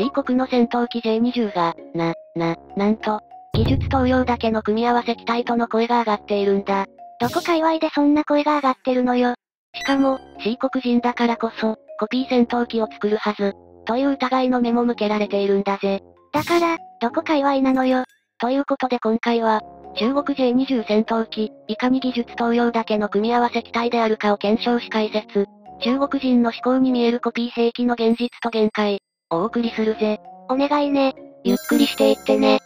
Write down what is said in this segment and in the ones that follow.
C 国の戦闘機 J20 が、な、な、なんと、技術投用だけの組み合わせ機体との声が上がっているんだ。どこ界隈でそんな声が上がってるのよ。しかも、C 国人だからこそ、コピー戦闘機を作るはず、という疑いの目も向けられているんだぜ。だから、どこ界隈なのよ。ということで今回は、中国 J20 戦闘機、いかに技術投用だけの組み合わせ機体であるかを検証し解説。中国人の思考に見えるコピー兵器の現実と限界、お送りするぜ。お願いね。ゆっくりしていってね。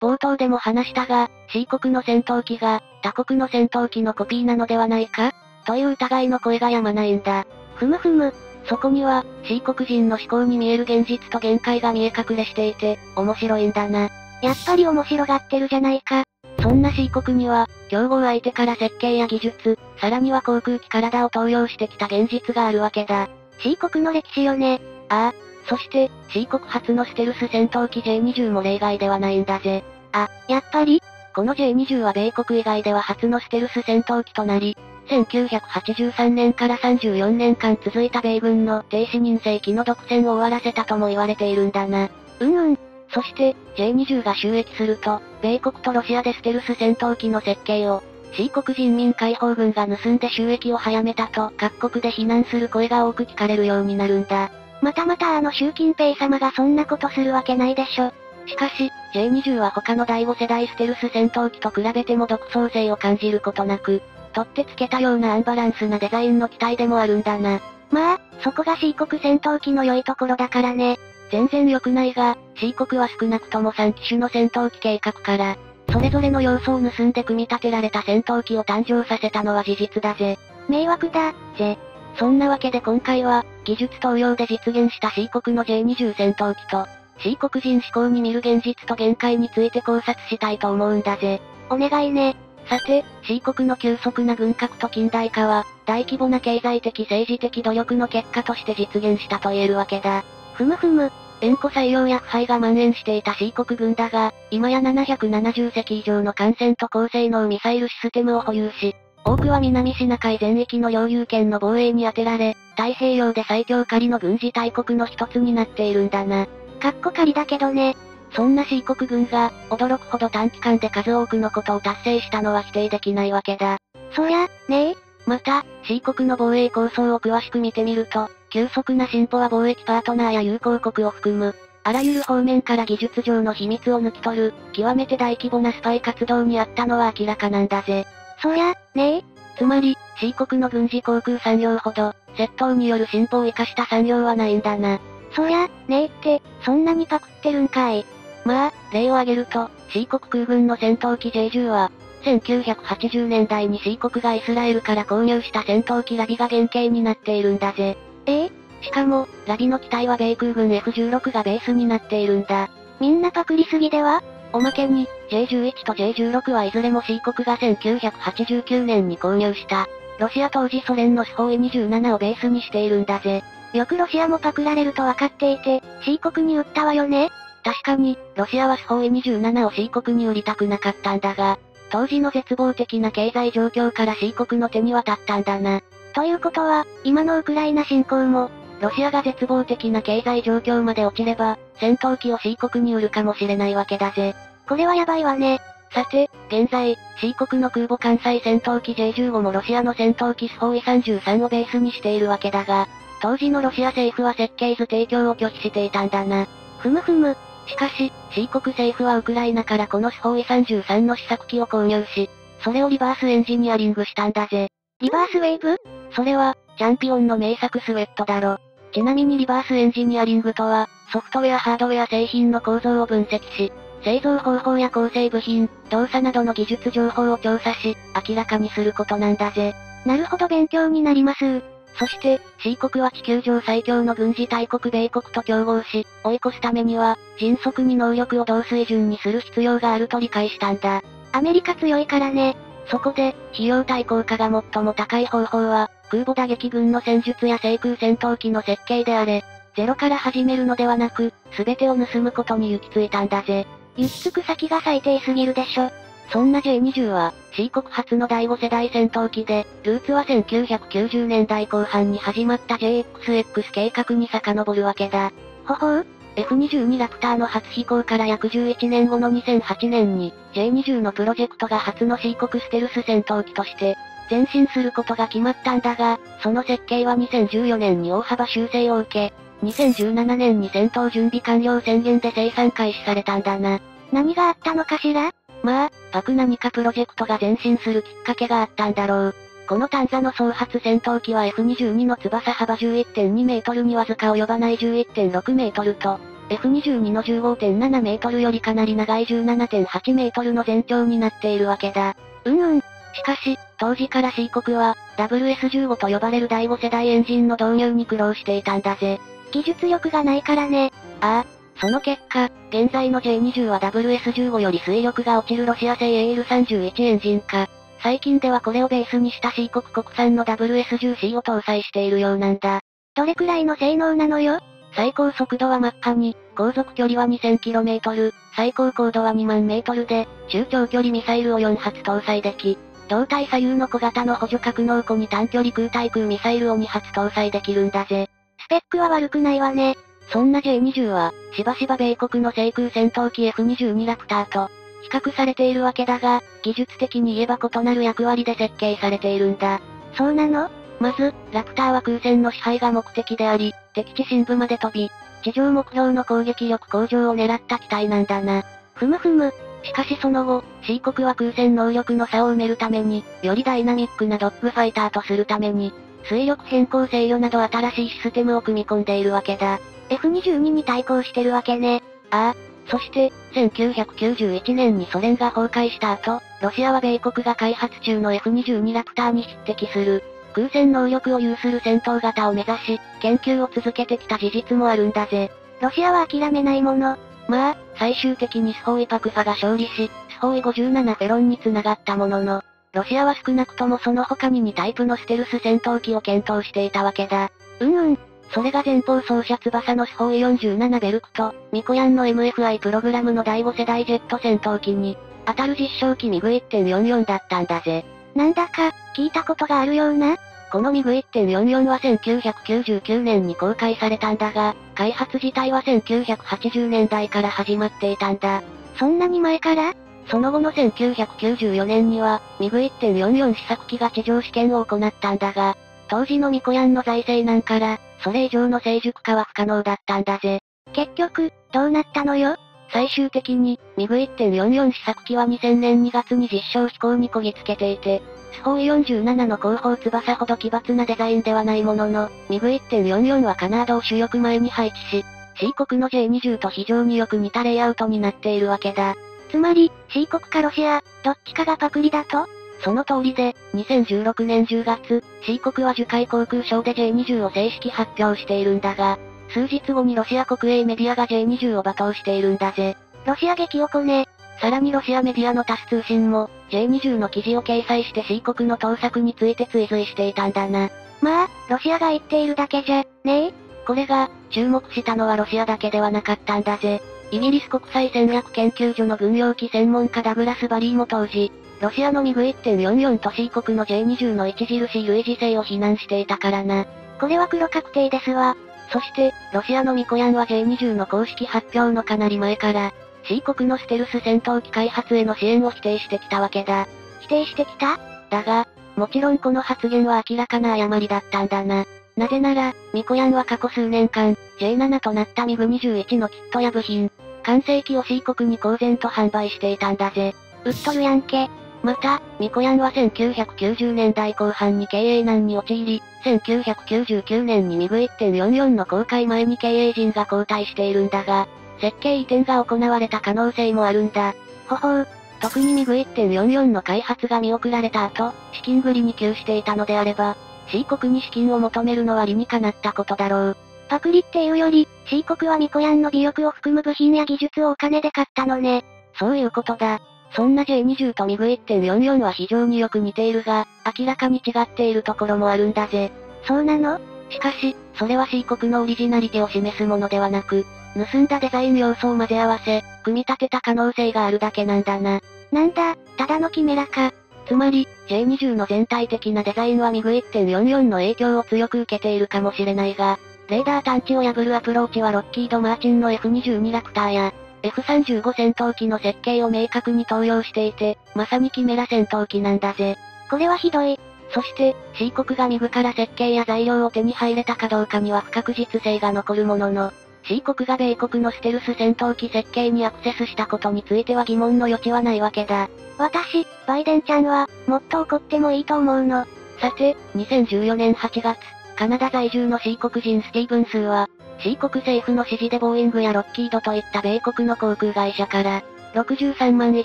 冒頭でも話したが、C 国の戦闘機が、他国の戦闘機のコピーなのではないか？という疑いの声が止まないんだ。ふむふむ。そこには、C 国人の思考に見える現実と限界が見え隠れしていて、面白いんだな。やっぱり面白がってるじゃないか。そんな C 国には、競合相手から設計や技術、さらには航空機体を投用してきた現実があるわけだ。C 国の歴史よね。ああ。そして、C 国初のステルス戦闘機 J20 も例外ではないんだぜ。あ、やっぱり？この J20 は米国以外では初のステルス戦闘機となり、1983年から34年間続いた米軍の低視認性機の独占を終わらせたとも言われているんだな。うんうん。そして、J20 が収益すると、米国とロシアでステルス戦闘機の設計を、C 国人民解放軍が盗んで収益を早めたと各国で非難する声が多く聞かれるようになるんだ。またまたあの習近平様がそんなことするわけないでしょ。しかし、J20 は他の第5世代ステルス戦闘機と比べても独創性を感じることなく、取ってつけたようなアンバランスなデザインの機体でもあるんだな。まあ、そこが C 国戦闘機の良いところだからね。全然良くないが、C 国は少なくとも3機種の戦闘機計画から、それぞれの要素を盗んで組み立てられた戦闘機を誕生させたのは事実だぜ。迷惑だ、ぜ。そんなわけで今回は、技術投用で実現した C 国の J20 戦闘機と、C 国人思考に見る現実と限界について考察したいと思うんだぜ。お願いね。さて、C 国の急速な軍拡と近代化は、大規模な経済的政治的努力の結果として実現したと言えるわけだ。ふむふむ。縁故採用や腐敗が蔓延していた C 国軍だが、今や770隻以上の艦船と高性能ミサイルシステムを保有し、多くは南シナ海全域の領有権の防衛に充てられ、太平洋で最強仮の軍事大国の一つになっているんだな。かっこ仮だけどね。そんな C 国軍が、驚くほど短期間で数多くのことを達成したのは否定できないわけだ。そりゃ、ねえ。また、C 国の防衛構想を詳しく見てみると、急速な進歩は貿易パートナーや友好国を含む、あらゆる方面から技術上の秘密を抜き取る、極めて大規模なスパイ活動にあったのは明らかなんだぜ。そりゃ、ねえ。つまり、C 国の軍事航空産業ほど、窃盗による進歩を生かした産業はないんだな。そりゃ、ねえって、そんなにパクってるんかい。まあ、例を挙げると、C 国空軍の戦闘機 J10 は、1980年代に C 国がイスラエルから購入した戦闘機ラビが原型になっているんだぜ。え？えしかも、ラビの機体は米空軍 F16 がベースになっているんだ。みんなパクりすぎでは？おまけに、J11 と J16 はいずれも C 国が1989年に購入した、ロシア当時ソ連のスホー E27 をベースにしているんだぜ。よくロシアもパクられると分かっていて、C 国に売ったわよね？確かに、ロシアはスホー E27 を C 国に売りたくなかったんだが、当時の絶望的な経済状況から C 国の手に渡ったんだな。ということは、今のウクライナ侵攻も、ロシアが絶望的な経済状況まで落ちれば、戦闘機を C 国に売るかもしれないわけだぜ。これはやばいわね。さて、現在、C 国の空母艦載戦闘機 J15 もロシアの戦闘機スホーイ33をベースにしているわけだが、当時のロシア政府は設計図提供を拒否していたんだな。ふむふむ。しかし、C 国政府はウクライナからこのスホーイ33の試作機を購入し、それをリバースエンジニアリングしたんだぜ。リバースウェーブ？それは、チャンピオンの名作スウェットだろ。ちなみにリバースエンジニアリングとは、ソフトウェアハードウェア製品の構造を分析し、製造方法や構成部品、動作などの技術情報を調査し、明らかにすることなんだぜ。なるほど勉強になりますそして、C 国は地球上最強の軍事大国米国と競合し、追い越すためには、迅速に能力を同水準にする必要があると理解したんだ。アメリカ強いからね。そこで、費用対効果が最も高い方法は、空母打撃軍の戦術や制空戦闘機の設計であれ、ゼロから始めるのではなく、すべてを盗むことに行き着いたんだぜ。行き着く先が最低すぎるでしょ。そんな J20 は、C 国初の第5世代戦闘機で、ルーツは1990年代後半に始まった JXX 計画に遡るわけだ。ほほう F22 ラプターの初飛行から約11年後の2008年に、J20 のプロジェクトが初の C 国ステルス戦闘機として、前進することが決まったんだが、その設計は2014年に大幅修正を受け、2017年に戦闘準備完了宣言で生産開始されたんだな。何があったのかしら？まあ、パク何かプロジェクトが前進するきっかけがあったんだろう。この単座の総発戦闘機は F22 の翼幅11.2メートルにわずか及ばない11.6メートルと、F22 の15.7メートルよりかなり長い17.8メートルの全長になっているわけだ。うんうん。しかし、当時から C 国は、WS15 と呼ばれる第5世代エンジンの導入に苦労していたんだぜ。技術力がないからね。ああ。その結果、現在の J20 は WS15 より水力が落ちるロシア製 AL31 エンジンか。最近ではこれをベースにした C 国国産の WS10C を搭載しているようなんだ。どれくらいの性能なのよ？最高速度はマッハに、航続距離は 2000km、最高高度は2万メートルで、中長距離ミサイルを4発搭載でき、胴体左右の小型の補助格納庫に短距離空対空ミサイルを2発搭載できるんだぜ。スペックは悪くないわね。そんな J20 は、しばしば米国の制空戦闘機 F22 ラプターと、比較されているわけだが、技術的に言えば異なる役割で設計されているんだ。そうなの？まず、ラプターは空戦の支配が目的であり、敵地深部まで飛び、地上目標の攻撃力向上を狙った機体なんだな。ふむふむ。しかしその後、C 国は空戦能力の差を埋めるために、よりダイナミックなドッグファイターとするために、水力変更制御など新しいシステムを組み込んでいるわけだ。F22 に対抗してるわけね。ああ。そして、1991年にソ連が崩壊した後、ロシアは米国が開発中の F22 ラプターに匹敵する、空戦能力を有する戦闘型を目指し、研究を続けてきた事実もあるんだぜ。ロシアは諦めないもの。まあ、最終的にスホーイパクファが勝利し、スホーイ57フェロンに繋がったものの、ロシアは少なくともその他に2タイプのステルス戦闘機を検討していたわけだ。うんうん。それが前方走者翼のスホーイ47ベルクと、ミコヤンの MFI プログラムの第5世代ジェット戦闘機に、当たる実証機ミグ1.44だったんだぜ。なんだか、聞いたことがあるような？このミグ1.44は1999年に公開されたんだが、開発自体は1980年代から始まっていたんだ。そんなに前から？その後の1994年には、ミグ1.44試作機が地上試験を行ったんだが、当時のミコヤンの財政難から、それ以上の成熟化は不可能だったんだぜ。結局、どうなったのよ？最終的に、ミグ1.44試作機は2000年2月に実証飛行にこぎつけていて、スホー47の後方翼ほど奇抜なデザインではないものの、ミグ1.44はカナードを主翼前に配置し、C 国の J20 と非常によく似たレイアウトになっているわけだ。つまり、C 国かロシア、どっちかがパクリだと？その通りで、2016年10月、C 国は樹海航空省で J20 を正式発表しているんだが、数日後にロシア国営メディアが J20 を罵倒しているんだぜ。ロシア激おこね。さらにロシアメディアのタス通信も、J20 の記事を掲載して C 国の盗作について追随していたんだな。まあ、ロシアが言っているだけじゃ、ねえ？これが、注目したのはロシアだけではなかったんだぜ。イギリス国際戦略研究所の軍用機専門家ダグラス・バリーも当時、ロシアのミグ1.44と C 国の J20 の著しい類似性を非難していたからな。これは黒確定ですわ。そして、ロシアのミコヤンは J20 の公式発表のかなり前から、C 国のステルス戦闘機開発への支援を否定してきたわけだ。否定してきた？だが、もちろんこの発言は明らかな誤りだったんだな。なぜなら、ミコヤンは過去数年間、J7 となったミグ21のキットや部品、完成機を C 国に公然と販売していたんだぜ。売っとるやんけ。また、ミコヤンは1990年代後半に経営難に陥り、1999年にミグ1.44の公開前に経営陣が交代しているんだが、設計移転が行われた可能性もあるんだ。ほほう。特にミグ1.44の開発が見送られた後、資金繰りに窮していたのであれば、C 国に資金を求めるのは理にかなったことだろう。パクリっていうより、C 国はミコヤンの美力を含む部品や技術をお金で買ったのね。そういうことだ。そんな J20 とミグ1.44は非常によく似ているが、明らかに違っているところもあるんだぜ。そうなの？しかし、それは C 国のオリジナリティを示すものではなく、盗んだデザイン要素を混ぜ合わせ、組み立てた可能性があるだけなんだな。なんだ、ただのキメラか。つまり、J20 の全体的なデザインはミグ1.44の影響を強く受けているかもしれないが、レーダー探知を破るアプローチはロッキード・マーチンの F22 ラプターや、F35 戦闘機の設計を明確に登用していて、まさにキメラ戦闘機なんだぜ。これはひどい。そして、C 国がミグから設計や材料を手に入れたかどうかには不確実性が残るものの、C 国が米国のステルス戦闘機設計にアクセスしたことについては疑問の余地はないわけだ。私、バイデンちゃんは、もっと怒ってもいいと思うの。さて、2014年8月、カナダ在住の C 国人スティーブンスーは、C 国政府の指示でボーイングやロッキードといった米国の航空会社から、63万以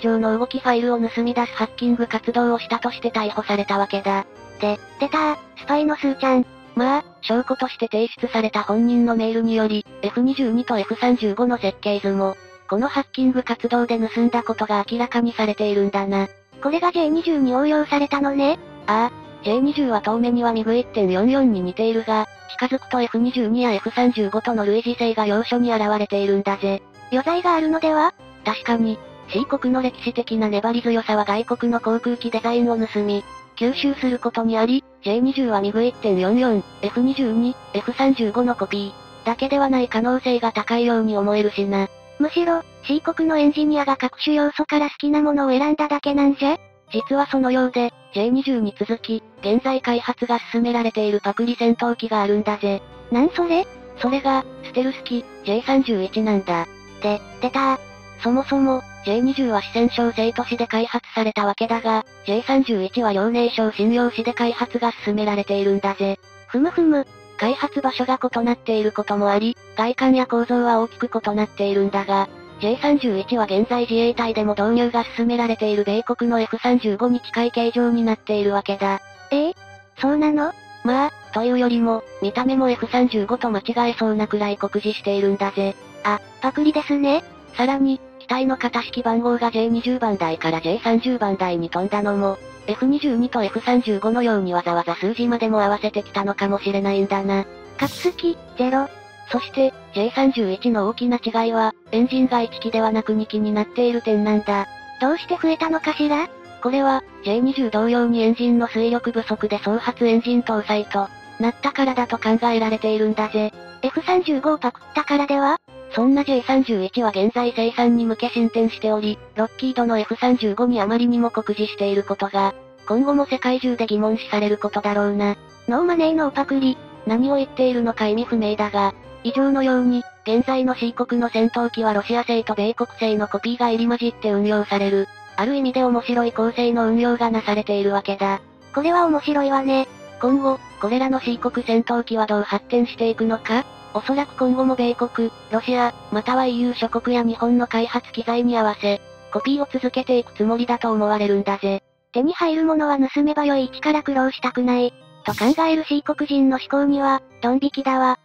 上の動きファイルを盗み出すハッキング活動をしたとして逮捕されたわけだ。で、出たスパイのスーちゃん。まあ、証拠として提出された本人のメールにより、F22 と F35 の設計図も、このハッキング活動で盗んだことが明らかにされているんだな。これが J20 に応用されたのねああ、J20 は遠目にはミグ1.44に似ているが、近づくと F22 や F35 との類似性が要所に現れているんだぜ。余罪があるのでは？確かに、C 国の歴史的な粘り強さは外国の航空機デザインを盗み、吸収することにあり、J20 はミグ1.44、F22、F35 のコピー、だけではない可能性が高いように思えるしな。むしろ、C 国のエンジニアが各種要素から好きなものを選んだだけなんじゃ？実はそのようで、J20 に続き、現在開発が進められているパクリ戦闘機があるんだぜ。なんそれ？それが、ステルス機、J31 なんだ。で、出たそもそも、J20 は四川省生都市で開発されたわけだが、J31 は遼寧省新陽市で開発が進められているんだぜ。ふむふむ。開発場所が異なっていることもあり、外観や構造は大きく異なっているんだが、J31 は現在自衛隊でも導入が進められている米国の F35 に近い形状になっているわけだ。ええ？そうなの？まあ、というよりも、見た目も F35 と間違えそうなくらい酷似しているんだぜ。あ、パクリですね。さらに、体の型式番号が J20 番台から J30 番台に飛んだのも、F22 と F35 のようにわざわざ数字までも合わせてきたのかもしれないんだな。カツスキ、0。そして、J31 の大きな違いは、エンジンが1機ではなく2機になっている点なんだ。どうして増えたのかしら？これは、J20 同様にエンジンの水力不足で総発エンジン搭載と、なったからだと考えられているんだぜ。F35 をパクったからでは？そんな J31 は現在生産に向け進展しており、ロッキードの F35 にあまりにも酷似していることが、今後も世界中で疑問視されることだろうな。ノーマネーのおパクリ。何を言っているのか意味不明だが、以上のように、現在の C 国の戦闘機はロシア製と米国製のコピーが入り混じって運用される。ある意味で面白い構成の運用がなされているわけだ。これは面白いわね。今後、これらの C 国戦闘機はどう発展していくのか？おそらく今後も米国、ロシア、または EU 諸国や日本の開発機材に合わせ、コピーを続けていくつもりだと思われるんだぜ。手に入るものは盗めばよい一から苦労したくない。と考える C 国人の思考には、ドン引きだわ。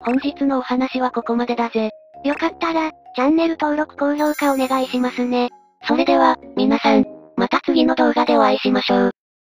本日のお話はここまでだぜ。よかったら、チャンネル登録高評価お願いしますね。それでは、皆さん、また次の動画でお会いしましょう。